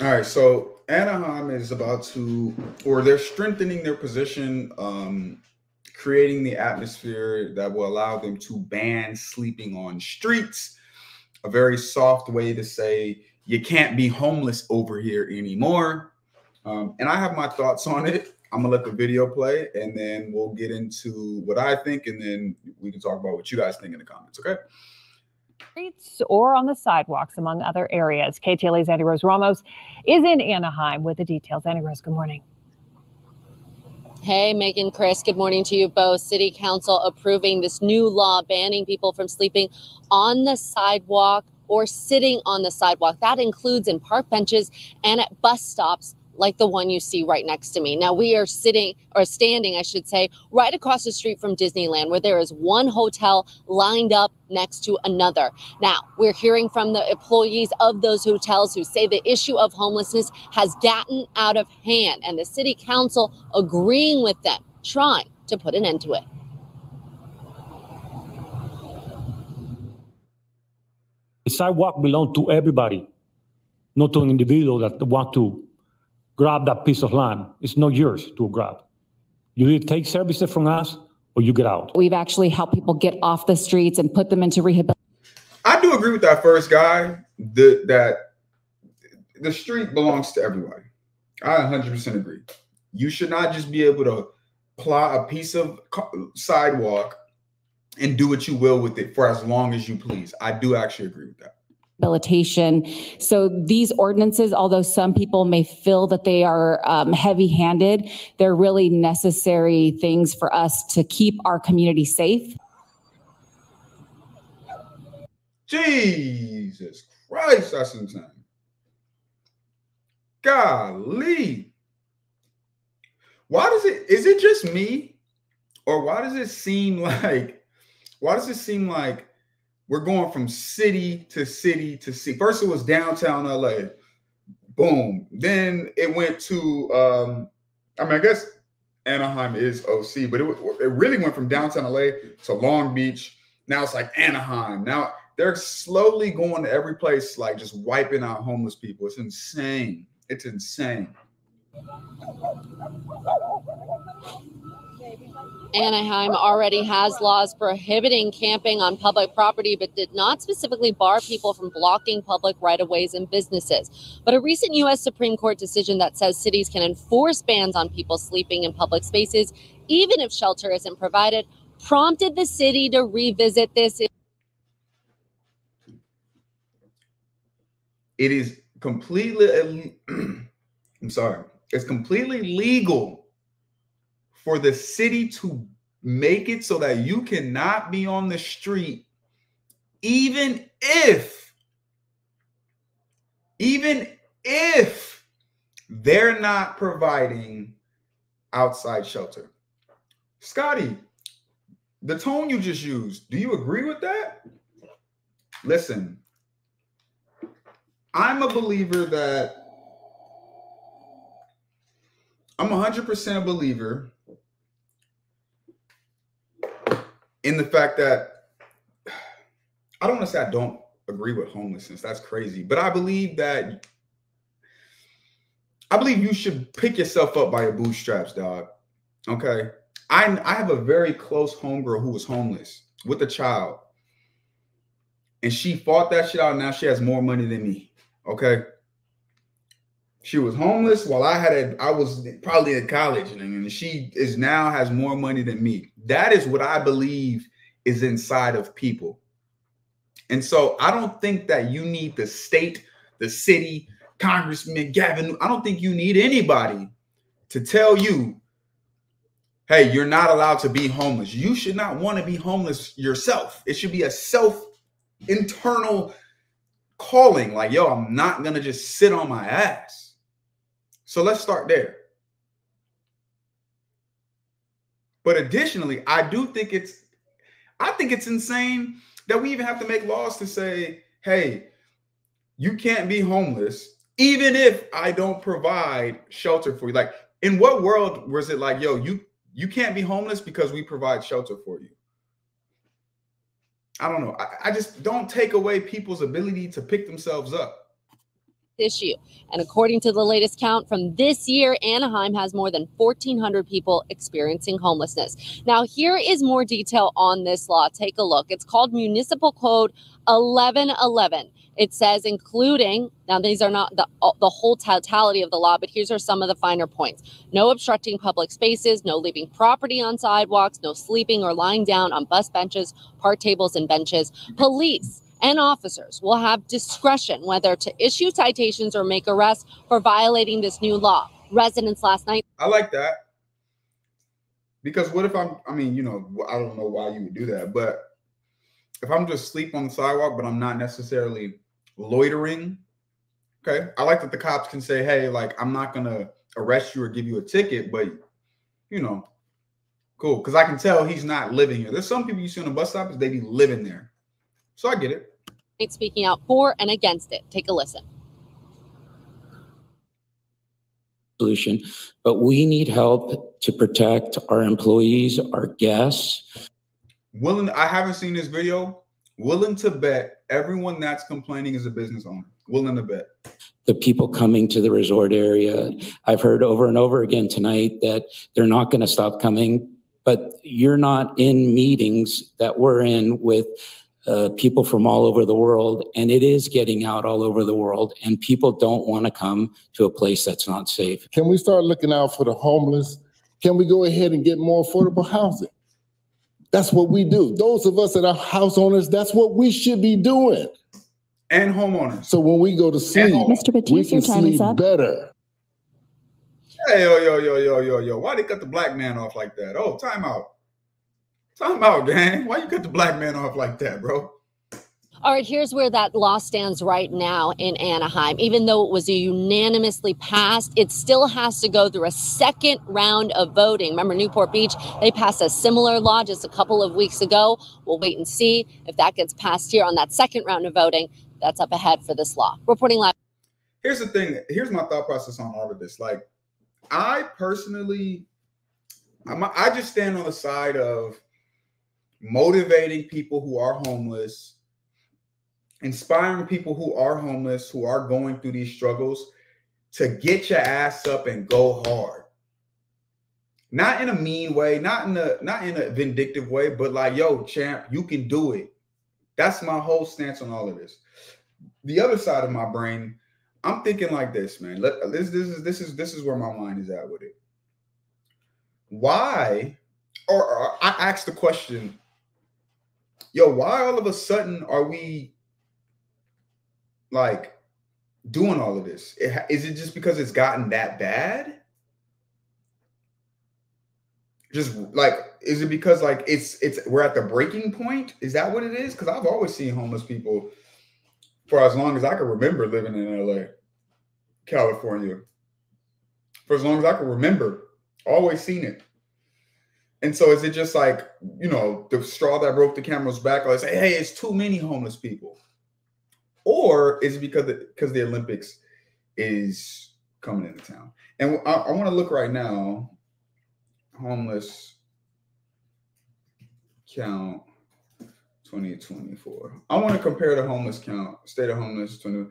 All right, so Anaheim is about to, or they're strengthening their position, um, creating the atmosphere that will allow them to ban sleeping on streets. A very soft way to say you can't be homeless over here anymore. Um, and I have my thoughts on it. I'm gonna let the video play, and then we'll get into what I think, and then we can talk about what you guys think in the comments. Okay streets or on the sidewalks, among other areas. KTLA's Annie Rose Ramos is in Anaheim with the details. Annie Rose, good morning. Hey, Megan, Chris, good morning to you both. City Council approving this new law banning people from sleeping on the sidewalk or sitting on the sidewalk. That includes in park benches and at bus stops like the one you see right next to me. Now, we are sitting or standing, I should say, right across the street from Disneyland, where there is one hotel lined up next to another. Now, we're hearing from the employees of those hotels who say the issue of homelessness has gotten out of hand, and the city council agreeing with them, trying to put an end to it. The sidewalk belongs to everybody, not to an individual that want to grab that piece of land. It's not yours to grab. You either take services from us or you get out. We've actually helped people get off the streets and put them into rehabilitation. I do agree with that first guy. The, that the street belongs to everybody. I 100% agree. You should not just be able to plot a piece of sidewalk and do what you will with it for as long as you please. I do actually agree with that rehabilitation. So these ordinances, although some people may feel that they are um, heavy-handed, they're really necessary things for us to keep our community safe. Jesus Christ, that's insane. Golly. Why does it, is it just me? Or why does it seem like, why does it seem like we're going from city to city to city. First, it was downtown LA. Boom. Then it went to, um, I mean, I guess Anaheim is OC, but it, it really went from downtown LA to Long Beach. Now it's like Anaheim. Now they're slowly going to every place, like just wiping out homeless people. It's insane. It's insane. Anaheim already has laws prohibiting camping on public property, but did not specifically bar people from blocking public right of ways and businesses. But a recent U.S. Supreme Court decision that says cities can enforce bans on people sleeping in public spaces, even if shelter isn't provided, prompted the city to revisit this. It is completely, I'm sorry, it's completely legal for the city to make it so that you cannot be on the street, even if, even if they're not providing outside shelter. Scotty, the tone you just used, do you agree with that? Listen, I'm a believer that I'm 100% a believer in the fact that I don't want to say I don't agree with homelessness. That's crazy. But I believe that I believe you should pick yourself up by your bootstraps, dog. Okay. I I have a very close homegirl who was homeless with a child. And she fought that shit out. Now she has more money than me. Okay. She was homeless while I had a, I was probably in college, and she is now has more money than me. That is what I believe is inside of people. And so I don't think that you need the state, the city, Congressman Gavin. I don't think you need anybody to tell you, hey, you're not allowed to be homeless. You should not want to be homeless yourself. It should be a self internal calling like, yo, I'm not going to just sit on my ass. So let's start there. But additionally, I do think it's I think it's insane that we even have to make laws to say, hey, you can't be homeless even if I don't provide shelter for you. Like, in what world was it like, yo, you you can't be homeless because we provide shelter for you? I don't know. I, I just don't take away people's ability to pick themselves up. Issue. And according to the latest count from this year, Anaheim has more than 1,400 people experiencing homelessness. Now, here is more detail on this law. Take a look. It's called Municipal Code 1111. It says, including, now these are not the, uh, the whole totality of the law, but here's are some of the finer points. No obstructing public spaces, no leaving property on sidewalks, no sleeping or lying down on bus benches, park tables, and benches. Police and officers will have discretion whether to issue citations or make arrests for violating this new law. Residents last night. I like that. Because what if I'm, I mean, you know, I don't know why you would do that, but if I'm just sleep on the sidewalk, but I'm not necessarily loitering, okay, I like that the cops can say, hey, like, I'm not going to arrest you or give you a ticket, but, you know, cool. Because I can tell he's not living here. There's some people you see on the bus stops, they be living there. So I get it. Speaking out for and against it. Take a listen. Solution, but we need help to protect our employees, our guests. Willing, I haven't seen this video. Willing to bet everyone that's complaining is a business owner. Willing to bet. The people coming to the resort area. I've heard over and over again tonight that they're not going to stop coming, but you're not in meetings that we're in with uh, people from all over the world, and it is getting out all over the world, and people don't want to come to a place that's not safe. Can we start looking out for the homeless? Can we go ahead and get more affordable housing? That's what we do. Those of us that are house owners, that's what we should be doing. And homeowners. So when we go to sleep, Mr. Batiste, we can your time is sleep up. better. Hey, yo, yo, yo, yo, yo, yo. Why they cut the black man off like that? Oh, time out. Time out, Dan. Why you cut the black man off like that, bro? All right, here's where that law stands right now in Anaheim. Even though it was unanimously passed, it still has to go through a second round of voting. Remember, Newport Beach, they passed a similar law just a couple of weeks ago. We'll wait and see if that gets passed here on that second round of voting. That's up ahead for this law. Reporting live. Here's the thing. Here's my thought process on all of this. Like, I personally, I'm, I just stand on the side of motivating people who are homeless, inspiring people who are homeless, who are going through these struggles to get your ass up and go hard. Not in a mean way, not in a not in a vindictive way, but like, yo, champ, you can do it. That's my whole stance on all of this. The other side of my brain, I'm thinking like this, man. Let, this this is this is this is where my mind is at with it. Why? Or, or I asked the question, yo, why all of a sudden are we like doing all of this? It Is it just because it's gotten that bad? Just like, is it because like it's it's we're at the breaking point? Is that what it is? Because I've always seen homeless people for as long as I can remember living in LA, California. For as long as I can remember, always seen it. And so is it just like, you know, the straw that broke the camel's back? Or say, hey, it's too many homeless people. Or is it because the, because the Olympics is coming into town? And I, I want to look right now, homeless count 2024. I want to compare the homeless count, state of homeless 20.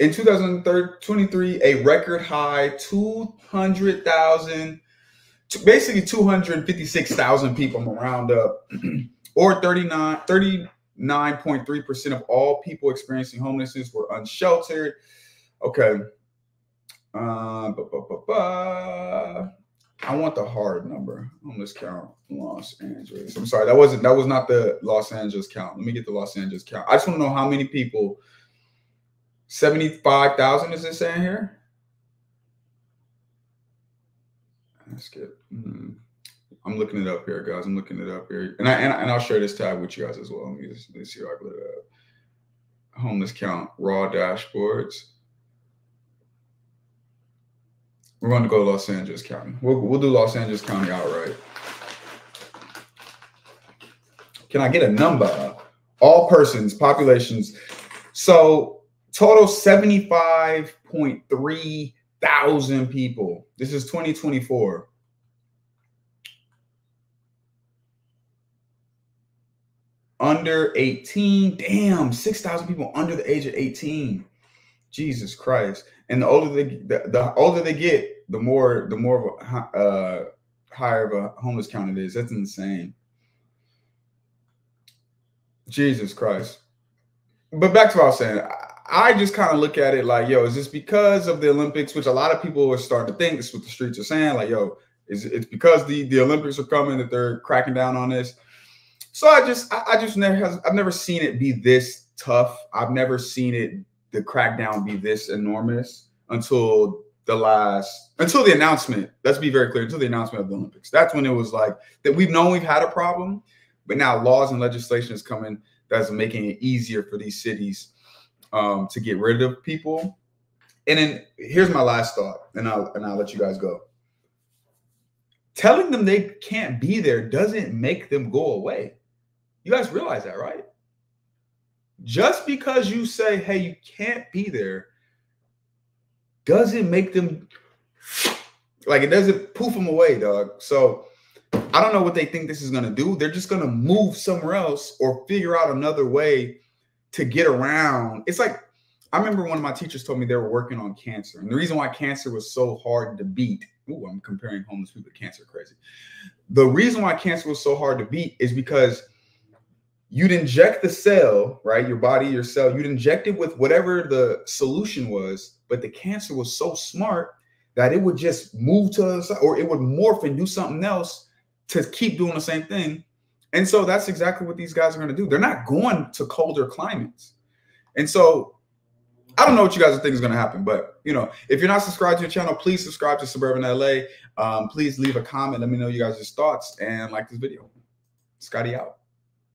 In 2023, a record high 200,000 t- basically 256,000 people I'm gonna round up, or 39, 39.3% of all people experiencing homelessness were unsheltered. Okay. Uh. I want the hard number. Homeless count Los Angeles. I'm sorry, that wasn't that was not the Los Angeles count. Let me get the Los Angeles count. I just want to know how many people. 75,000 is it saying here? Get. mm, I'm looking it up here, guys. I'm looking it up here, and I and, and I'll share this tab with you guys as well. Let me just let me see if I can it up. Homeless count raw dashboards. We're going to go Los Angeles County. We'll we'll do Los Angeles County outright. Can I get a number? All persons, populations. So total 75.3 thousand people. This is 2024. Under 18. Damn, 6,000 people under the age of 18. Jesus Christ. And the older they the, the older they get, the more the more of a, uh, higher of a homeless count it is. That's insane. Jesus Christ. But back to what I was saying. I just kind of look at it like, yo, is this because of the Olympics, which a lot of people are starting to think this is what the streets are saying, like, yo, is it's because the the Olympics are coming that they're cracking down on this. So I just I, I just never has I've never seen it be this tough. I've never seen it the crackdown be this enormous until the last until the announcement. Let's be very clear until the announcement of the Olympics. That's when it was like that we've known we've had a problem, but now laws and legislation is coming that's making it easier for these cities um, to get rid of people. And then here's my last thought, and I'll and I'll let you guys go. Telling them they can't be there doesn't make them go away. You guys realize that, right? Just because you say, hey, you can't be there, doesn't make them like it doesn't poof them away, dog. So I don't know what they think this is gonna do. They're just gonna move somewhere else or figure out another way to get around. It's like I remember one of my teachers told me they were working on cancer, and the reason why cancer was so hard to beat. Ooh, I'm comparing homeless people to cancer, crazy. The reason why cancer was so hard to beat is because you'd inject the cell, right? Your body, your cell, you'd inject it with whatever the solution was, but the cancer was so smart that it would just move to side or it would morph and do something else to keep doing the same thing. And so that's exactly what these guys are going to do. They're not going to colder climates. And so I don't know what you guys think is going to happen, but you know, if you're not subscribed to the channel, please subscribe to Suburban LA. Um, please leave a comment. Let me know you guys' thoughts and like this video. Scotty out.